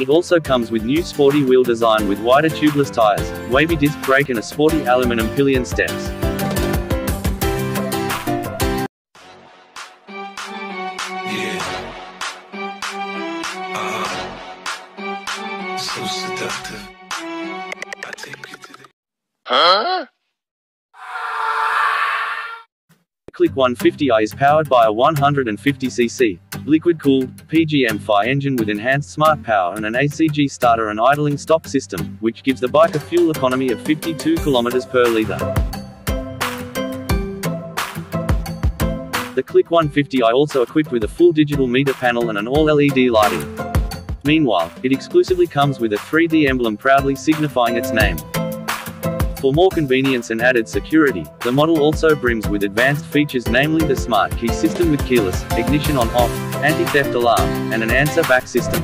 It also comes with new sporty wheel design with wider tubeless tires, wavy disc brake and a sporty aluminum pillion steps. So seductive. I take you to the Click 150i is powered by a 150cc, liquid-cooled, PGM-Fi engine with enhanced smart power and an ACG starter and idling stop system, which gives the bike a fuel economy of 52 km per litre. The Click 150i also equipped with a full digital meter panel and an all-LED lighting. Meanwhile, it exclusively comes with a 3D emblem proudly signifying its name. For more convenience and added security, the model also brims with advanced features namely the smart key system with keyless, ignition on-off, anti-theft alarm, and an answer back system.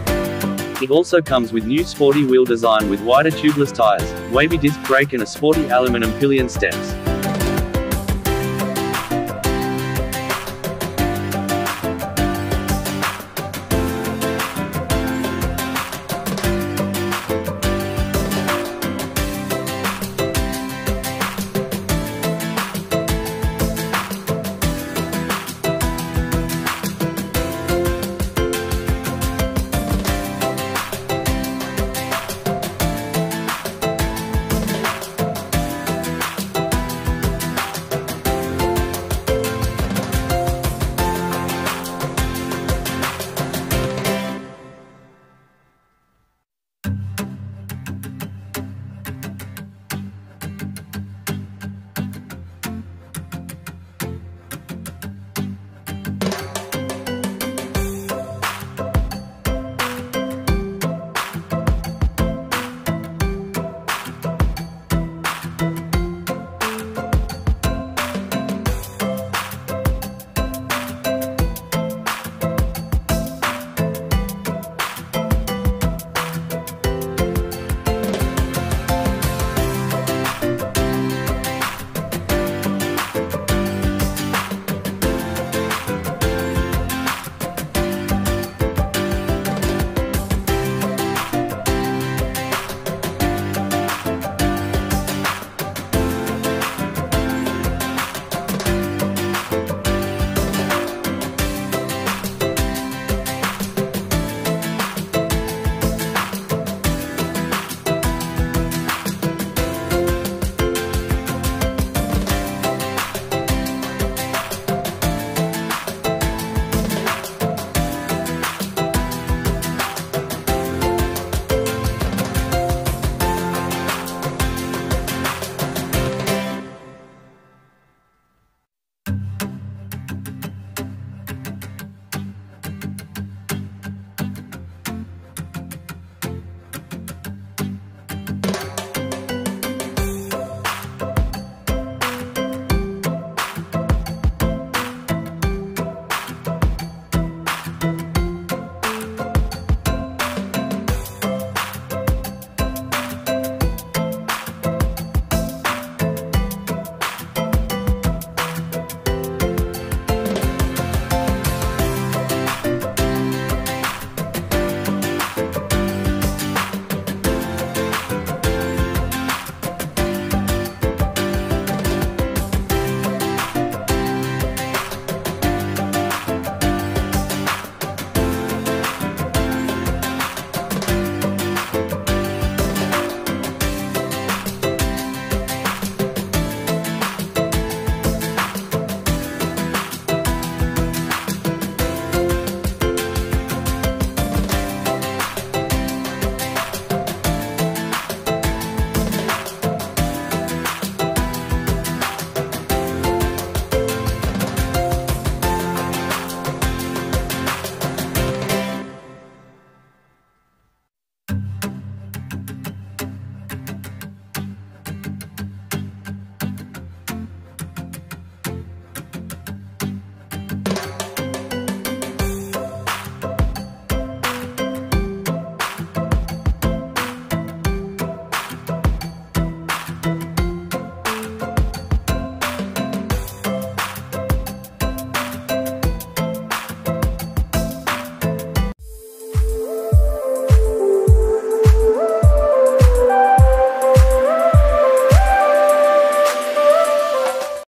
It also comes with new sporty wheel design with wider tubeless tires, wavy disc brake and a sporty aluminum pillion steps.